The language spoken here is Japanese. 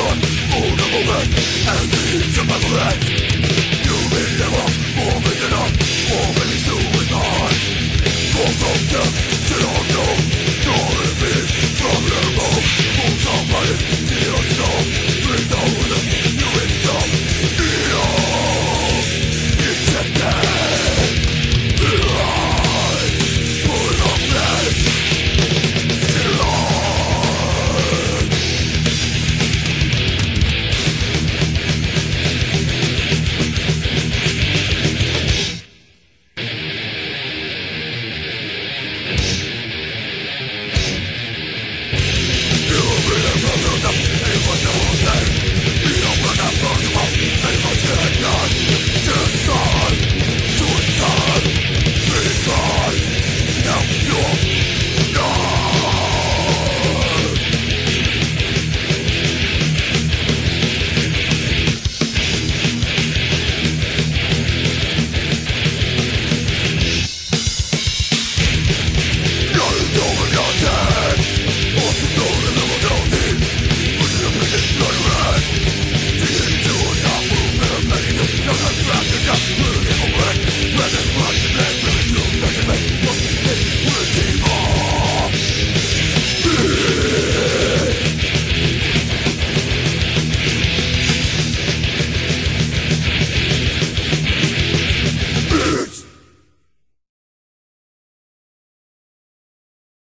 on all the moment And the heat of my breath trudem i to łzy